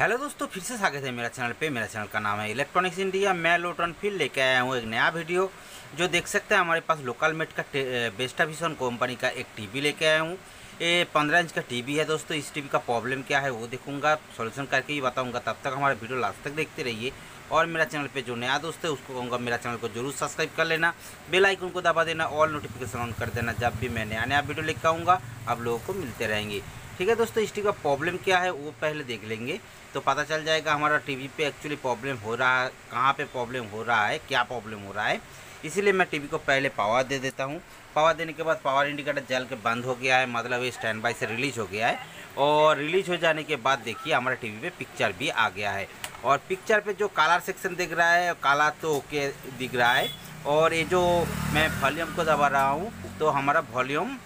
Hello दोस्तों, फिर से स्वागत है मेरा चैनल पे। मेरा चैनल का नाम है इलेक्ट्रॉनिक्स इंडिया मैं लोटन फिर लेके आया हूँ एक नया वीडियो, जो देख सकते हैं हमारे पास लोकल मेट का बेस्टा विजन कंपनी का एक टीवी लेके आया हूँ। ये पंद्रह इंच का टीवी है दोस्तों, इस टीवी का प्रॉब्लम क्या है वो देखूँगा सॉल्यूशन करके ही बताऊँगा। तब तक हमारा वीडियो लास्ट तक देखते रहिए। और मेरा चैनल पे जो नया दोस्त है, उसको कहूँगा मेरा चैनल को ज़रूर सब्सक्राइब कर लेना। बेल आइकन को दबा देना ऑल नोटिफिकेशन ऑन कर देना, जब भी मैं नया नया वीडियो लेकर आऊँगा, आप लोगों को मिलते रहेंगे। ठीक है दोस्तों इस टीवी का प्रॉब्लम क्या है, वो पहले देख लेंगे। तो पता चल जाएगा हमारा टीवी पे एक्चुअली प्रॉब्लम हो रहा है, कहाँ पे प्रॉब्लम हो रहा है, क्या प्रॉब्लम हो रहा है। इसीलिए मैं टीवी को पहले पावर दे देता हूँ। पावर देने के बाद पावर इंडिकेटर जल के बंद हो गया है मतलब ये स्टैंड बाई से रिलीज़ हो गया है। और रिलीज़ हो जाने के बाद देखिए, हमारे टीवी पे पिक्चर भी आ गया है। और पिक्चर पे जो कलर सेक्शन दिख रहा है काला तो ओके दिख रहा है। और ये जो मैं वॉल्यूम को दबा रहा हूँ तो हमारा वॉल्यूम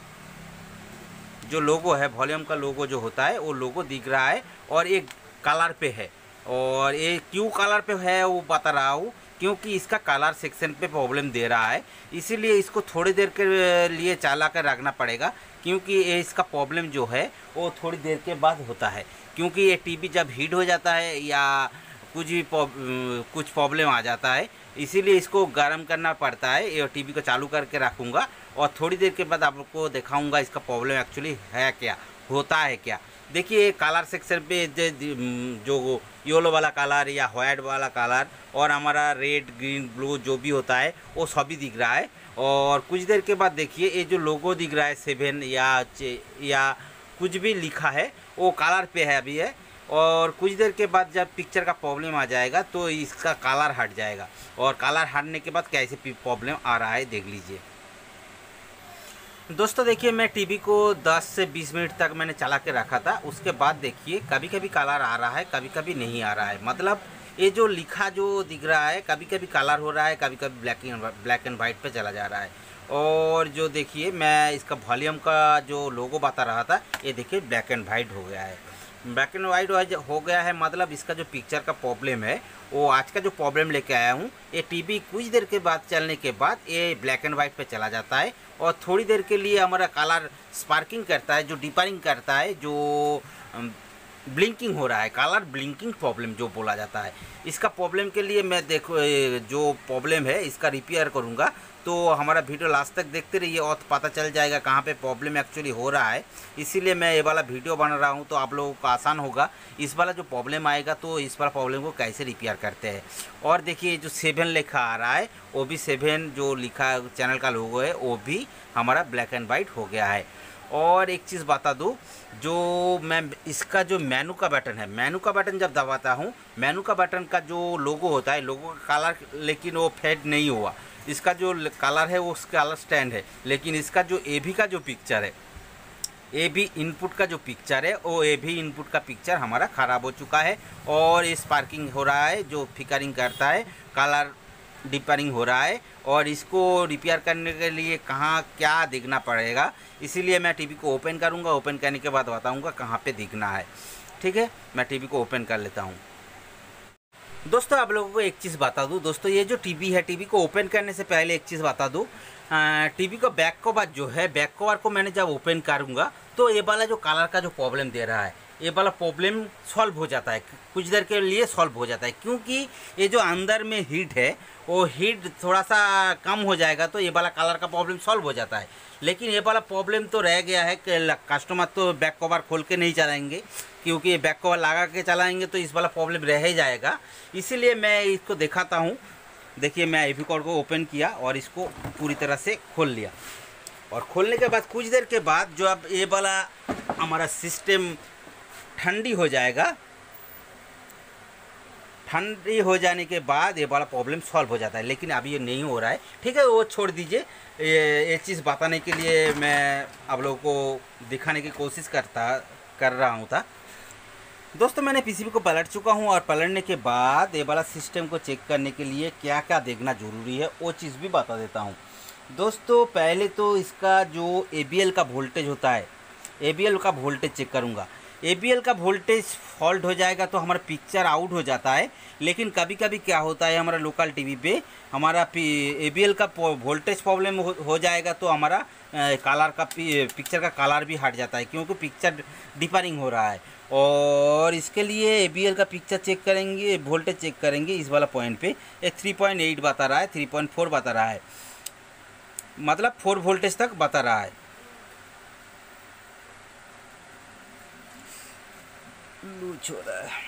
जो लोगो है वॉल्यूम का लोगो जो होता है, वो लोगो दिख रहा है और एक कलर पे है। और ये क्यों कलर पे है, वो बता रहा हूँ, क्योंकि इसका कलर सेक्शन पे प्रॉब्लम दे रहा है। इसीलिए इसको थोड़ी देर के लिए चला कर रखना पड़ेगा, क्योंकि ये इसका प्रॉब्लम जो है, वो थोड़ी देर के बाद होता है। क्योंकि ये टीवी जब हीट हो जाता है या कुछ भी कुछ प्रॉब्लम आ जाता है इसीलिए इसको गर्म करना पड़ता है। ये टीवी को चालू करके रखूँगा और थोड़ी देर के बाद आपको दिखाऊँगा इसका प्रॉब्लम एक्चुअली है क्या, होता है क्या। देखिए कलर सेक्शन पे जो येलो वाला कलर या वाइट वाला कलर और हमारा रेड, ग्रीन, ब्लू जो भी होता है, वो सभी दिख रहा है। और कुछ देर के बाद देखिए, ये जो लोगो दिख रहा है, सेवन या या कुछ भी लिखा है, वो कलर पे है अभी है। और कुछ देर के बाद जब पिक्चर का प्रॉब्लम आ जाएगा तो इसका कलर हट जाएगा। और कलर हटने के बाद कैसे प्रॉब्लम आ रहा है, देख लीजिए। दोस्तों, देखिए, मैं टीवी को 10 से 20 मिनट तक मैंने चला के रखा था। उसके बाद देखिए कभी कभी कलर आ रहा है कभी कभी नहीं आ रहा है। मतलब ये जो लिखा जो दिख रहा है कभी कभी कलर हो रहा है कभी कभी black and black and white पे चला जा रहा है। और जो देखिए, मैं इसका वॉल्यूम का जो लोगो बता रहा था, ये देखिए ब्लैक एंड वाइट हो गया है। ब्लैक एंड वाइट हो गया है मतलब इसका जो पिक्चर का प्रॉब्लम है, वो आज का जो प्रॉब्लम लेके आया हूँ, ये टीवी कुछ देर के बाद, चलने के बाद ये ब्लैक एंड वाइट पे चला जाता है और थोड़ी देर के लिए हमारा कलर स्पार्किंग करता है, जो डिपारिंग करता है, जो ब्लिंकिंग हो रहा है कलर ब्लिंकिंग प्रॉब्लम जो बोला जाता है। इसका प्रॉब्लम के लिए मैं देखो जो प्रॉब्लम है, इसका रिपेयर करूँगा। तो हमारा वीडियो लास्ट तक देखते रहिए और पता चल जाएगा कहाँ पे प्रॉब्लम एक्चुअली हो रहा है। इसीलिए मैं ये वाला वीडियो बना रहा हूँ तो आप लोगों को आसान होगा। इस वाला जो प्रॉब्लम आएगा तो इस वाला प्रॉब्लम को कैसे रिपेयर करते हैं। और देखिए, जो सेवन लिखा आ रहा है, वो भी सेवन जो लिखा चैनल का लोगो है, वो भी हमारा ब्लैक एंड वाइट हो गया है। और एक चीज़ बता दूँ, जो मैं, इसका जो मेनू का बटन है मेनू का बटन जब दबाता हूँ मेनू का बटन का जो लोगो होता है लोगो का कलर लेकिन वो फेड नहीं हुआ। इसका जो कलर है, वो कलर स्टैंड है। लेकिन इसका जो ए भी का जो पिक्चर है ए भी इनपुट का जो पिक्चर है, वो ए भी इनपुट का पिक्चर हमारा ख़राब हो चुका है और इस पार्किंग हो रहा है, जो फिकरिंग करता है कलर डिपरिंग हो रहा है और इसको रिपेयर करने के लिए कहाँ क्या दिखना पड़ेगा। इसीलिए मैं टीवी को ओपन करूँगा ओपन करने के बाद बताऊँगा कहाँ पे दिखना है। ठीक है? मैं टीवी को ओपन कर लेता हूँ। दोस्तों, आप लोगों को एक चीज़ बता दूँ। दोस्तों, ये जो टीवी है टीवी को ओपन करने से पहले एक चीज़ बता दूँ। टीवी का बैक कवर जो है बैक कवर को मैंने जब ओपन करूँगा तो ये वाला जो कलर का जो प्रॉब्लम दे रहा है ये वाला प्रॉब्लम सॉल्व हो जाता है। कुछ देर के लिए सॉल्व हो जाता है। क्योंकि ये जो अंदर में हीट है, वो हीट थोड़ा सा कम हो जाएगा तो ये वाला कलर का प्रॉब्लम सॉल्व हो जाता है। लेकिन ये वाला प्रॉब्लम तो रह गया है कि कस्टमर तो बैक कवर खोल के नहीं चलाएँगे। क्योंकि ये बैक कवर लगा के चलाएँगे तो इस वाला प्रॉब्लम रह ही जाएगा। इसीलिए मैं इसको दिखाता हूँ। देखिए, मैं कॉर्ड को ओपन किया और इसको पूरी तरह से खोल लिया। और खोलने के बाद, कुछ देर के बाद जो अब ये वाला हमारा सिस्टम ठंडी हो जाएगा। ठंडी हो जाने के बाद ये वाला प्रॉब्लम सॉल्व हो जाता है। लेकिन अभी ये नहीं हो रहा है। ठीक है, वो छोड़ दीजिए। ये ये चीज़ बताने के लिए मैं आप लोगों को दिखाने की कोशिश करता, कर रहा हूँ था। दोस्तों, मैंने पीसीबी को पलट चुका हूँ और पलटने के बाद ये वाला सिस्टम को चेक करने के लिए क्या क्या देखना ज़रूरी है, वो चीज़ भी बता देता हूँ। दोस्तों, पहले तो इसका जो एबीएल का वोल्टेज होता है एबीएल का वोल्टेज चेक करूँगा। ABL का वोल्टेज फॉल्ट हो जाएगा तो हमारा पिक्चर आउट हो जाता है। लेकिन कभी कभी क्या होता है हमारा लोकल टीवी पे हमारा ए का वोल्टेज प्रॉब्लम हो, जाएगा तो हमारा कलर का पिक्चर का कलर भी हट जाता है क्योंकि पिक्चर डिपरिंग हो रहा है। और इसके लिए ABL का पिक्चर चेक करेंगे वोल्टेज चेक करेंगे इस वाला पॉइंट पे। एक 3.8 बता रहा है 3.4 बता रहा है। मतलब फोर वोल्टेज तक बता रहा है। लूच हो रहा है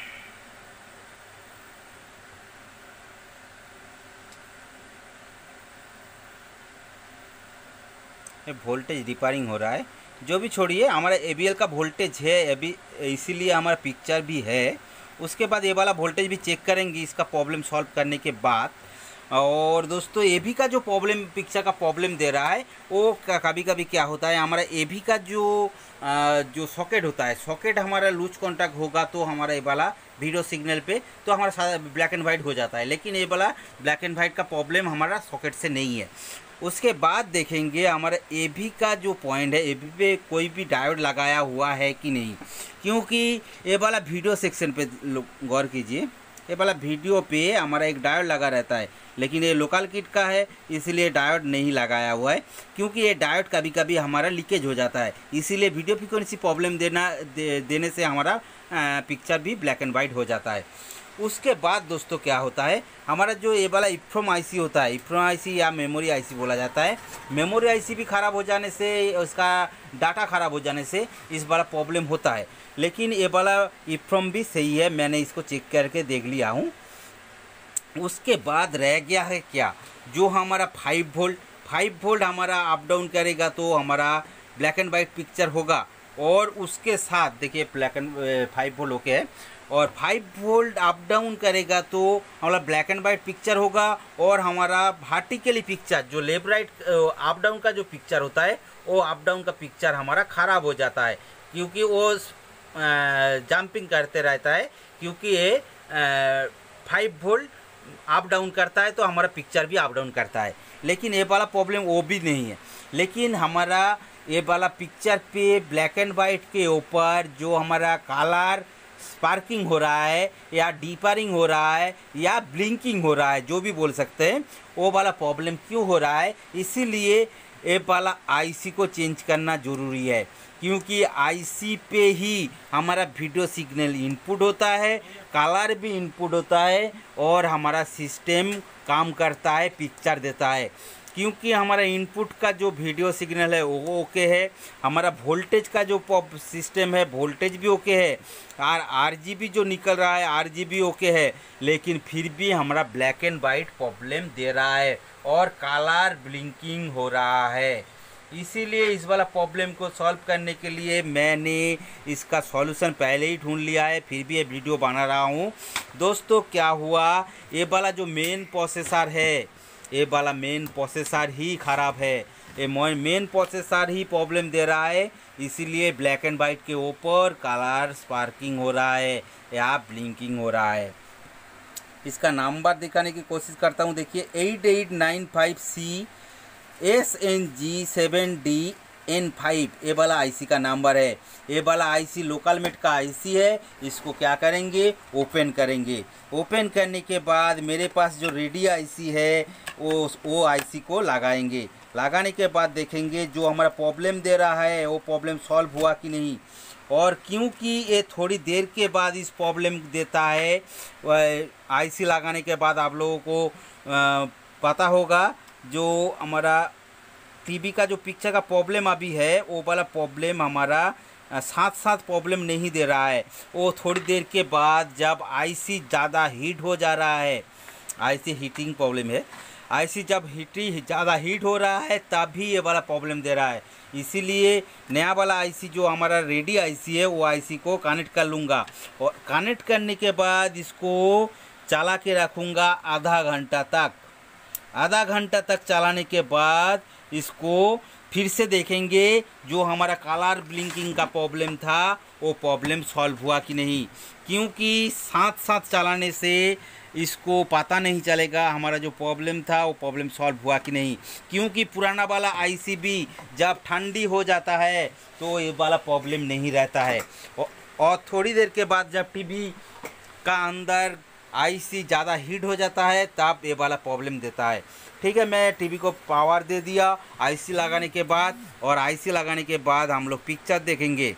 ये वोल्टेज रिपेयरिंग हो रहा है। जो भी छोड़िए, हमारा ए का वोल्टेज है अभी इसीलिए हमारा पिक्चर भी है। उसके बाद ये वाला वोल्टेज भी चेक करेंगे, इसका प्रॉब्लम सॉल्व करने के बाद। और दोस्तों ए भी का जो प्रॉब्लम पिक्चर का प्रॉब्लम दे रहा है वो कभी कभी क्या होता है हमारा ए भी का जो आ, जो सॉकेट होता है सॉकेट हमारा लूज कॉन्टैक्ट होगा तो हमारा ये वाला वीडियो सिग्नल पे तो हमारा ब्लैक एंड वाइट हो जाता है। लेकिन ये वाला ब्लैक एंड वाइट का प्रॉब्लम हमारा सॉकेट से नहीं है। उसके बाद देखेंगे हमारा ए भी का जो पॉइंट है ए पे कोई भी डायोड लगाया हुआ है कि नहीं? क्योंकि ये वाला वीडियो सेक्शन पे गौर कीजिए। ये वाला वीडियो पे हमारा एक डायोड लगा रहता है लेकिन ये लोकल किट का है इसलिए डायोड नहीं लगाया हुआ है क्योंकि ये डायोड कभी कभी हमारा लीकेज हो जाता है। इसीलिए वीडियो फ्रिक्वेंसी प्रॉब्लम देना दे, देने से हमारा पिक्चर भी ब्लैक एंड वाइट हो जाता है। उसके बाद दोस्तों क्या होता है? हमारा जो ये वाला इफ्रोम आईसी होता है इफ्रोम आईसी या मेमोरी आईसी बोला जाता है। मेमोरी आईसी भी ख़राब हो जाने से, उसका डाटा ख़राब हो जाने से इस वाला प्रॉब्लम होता है। लेकिन ये वाला इफ्रोम भी सही है, मैंने इसको चेक करके देख लिया हूँ। उसके बाद रह गया है क्या? जो हमारा फाइव वोल्ट फाइव वोल्ट हमारा अप डाउन करेगा तो हमारा ब्लैक एंड वाइट पिक्चर होगा। और उसके साथ, देखिए black and five volt okay है और फाइव वोल्ट अप डाउन करेगा तो हमारा ब्लैक एंड वाइट पिक्चर होगा और हमारा वर्टिकली पिक्चर जो लेफ़्ट राइट अप डाउन का जो पिक्चर होता है, वो अप डाउन का पिक्चर हमारा ख़राब हो जाता है। क्योंकि वो जंपिंग करते रहता है, क्योंकि ये फाइव वोल्ट अप डाउन करता है तो हमारा पिक्चर भी अप डाउन करता है। लेकिन ये वाला प्रॉब्लम वो भी नहीं है। लेकिन हमारा ये वाला पिक्चर पे ब्लैक एंड वाइट के ऊपर जो हमारा कलर स्पार्किंग हो रहा है या डीपरिंग हो रहा है या ब्लिंकिंग हो रहा है, जो भी बोल सकते हैं, वो वाला प्रॉब्लम क्यों हो रहा है? इसीलिए ये वाला आईसी को चेंज करना ज़रूरी है, क्योंकि आईसी पे ही हमारा वीडियो सिग्नल इनपुट होता है, कलर भी इनपुट होता है और हमारा सिस्टम काम करता है, पिक्चर देता है। क्योंकि हमारा इनपुट का जो वीडियो सिग्नल है, वो ओके है। हमारा वोल्टेज का जो पॉप सिस्टम है वोल्टेज भी ओके है। और आर जो निकल रहा है आर ओके है। लेकिन फिर भी हमारा ब्लैक एंड वाइट प्रॉब्लम दे रहा है और कलर ब्लिंकिंग हो रहा है। इसीलिए इस वाला प्रॉब्लम को सॉल्व करने के लिए मैंने इसका सॉल्यूशन पहले ही ढूंढ लिया है, फिर भी ये वीडियो बना रहा हूँ। दोस्तों, क्या हुआ? ये वाला जो मेन प्रोसेसर है ये वाला मेन प्रोसेसर ही ख़राब है। ये मेन प्रोसेसर ही प्रॉब्लम दे रहा है, इसीलिए ब्लैक एंड वाइट के ऊपर कलर स्पार्किंग हो रहा है या ब्लिंकिंग हो रहा है। इसका नंबर दिखाने की कोशिश करता हूँ, देखिए eight eight nine five C S N G seven D N five A वाला आईसी का नंबर है। ये वाला आईसी लोकल मेट का आईसी है। इसको क्या करेंगे? ओपन करेंगे। ओपन करने के बाद मेरे पास जो रेडी आईसी है, वो वो आईसी को लगाएँगे। लगाने के बाद देखेंगे जो हमारा प्रॉब्लम दे रहा है, वो प्रॉब्लम सॉल्व हुआ कि नहीं। और क्योंकि ये थोड़ी देर के बाद इस प्रॉब्लम देता है आईसी लगाने के बाद आप लोगों को पता होगा जो हमारा टीवी का जो पिक्चर का प्रॉब्लम अभी है, वो वाला प्रॉब्लम हमारा साथ साथ प्रॉब्लम नहीं दे रहा है। वो थोड़ी देर के बाद जब आईसी ज़्यादा हीट हो जा रहा है आईसी हीटिंग प्रॉब्लम है आईसी जब हीटी ज़्यादा हीट हो रहा है, तभी ये वाला प्रॉब्लम दे रहा है। इसीलिए नया वाला आईसी जो हमारा रेडी आईसी है, वो आईसी को कनेक्ट कर लूँगा। और कनेक्ट करने के बाद इसको चला के रखूँगा आधा घंटा तक। आधा घंटा तक चलाने के बाद इसको फिर से देखेंगे जो हमारा कलर ब्लिंकिंग का प्रॉब्लम था, वो प्रॉब्लम सॉल्व हुआ कि नहीं। क्योंकि साथ साथ चलाने से इसको पता नहीं चलेगा हमारा जो प्रॉब्लम था, वो प्रॉब्लम सॉल्व हुआ कि नहीं। क्योंकि पुराना वाला आईसीबी जब ठंडी हो जाता है तो ये वाला प्रॉब्लम नहीं रहता है। और थोड़ी देर के बाद जब टीवी का अंदर आईसी ज़्यादा हीट हो जाता है, तब ये वाला प्रॉब्लम देता है। ठीक है, मैं टीवी को पावर दे दिया आईसी लगाने के बाद, और आईसी लगाने के बाद हम लोग पिक्चर देखेंगे।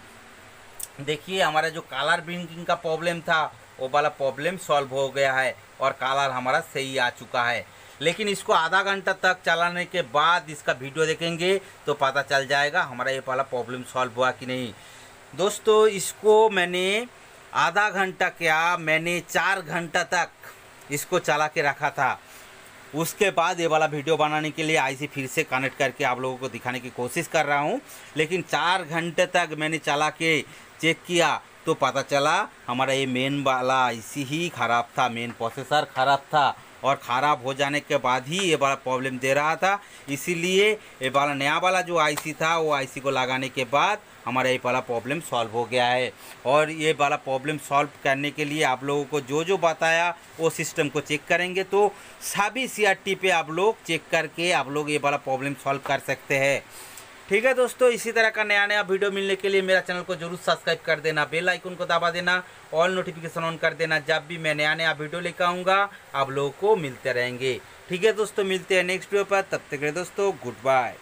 देखिए, हमारा जो कलर ब्रिंकिंग का प्रॉब्लम था, वो वाला प्रॉब्लम सॉल्व हो गया है, और कलर हमारा सही आ चुका है। लेकिन इसको आधा घंटा तक चलाने के बाद इसका वीडियो देखेंगे तो पता चल जाएगा हमारा ये वाला प्रॉब्लम सॉल्व हुआ कि नहीं। दोस्तों, इसको मैंने आधा घंटा क्या, मैंने चार घंटा तक इसको चला के रखा था। उसके बाद ये वाला वीडियो बनाने के लिए आईसी फिर से कनेक्ट करके आप लोगों को दिखाने की कोशिश कर रहा हूँ। लेकिन चार घंटे तक मैंने चला के चेक किया तो पता चला हमारा ये मेन वाला आईसी ही ख़राब था मेन प्रोसेसर ख़राब था और ख़राब हो जाने के बाद ही ये वाला प्रॉब्लम दे रहा था। इसीलिए ये वाला नया वाला जो आईसी था, वो आईसी को लगाने के बाद हमारा ये वाला प्रॉब्लम सॉल्व हो गया है। और ये वाला प्रॉब्लम सॉल्व करने के लिए आप लोगों को जो जो बताया वो सिस्टम को चेक करेंगे तो सभी सीआरटी पे आप लोग चेक करके आप लोग ये वाला प्रॉब्लम सॉल्व कर सकते हैं। ठीक है दोस्तों, इसी तरह का नया नया वीडियो मिलने के लिए मेरा चैनल को ज़रूर सब्सक्राइब कर देना बेल आइकन को दबा देना ऑल नोटिफिकेशन ऑन कर देना, जब भी मैं नया नया वीडियो लेकर आऊँगा, आप लोगों को मिलते रहेंगे। ठीक है दोस्तों, मिलते हैं नेक्स्ट वीडियो पर, तब तक दोस्तों गुड बाय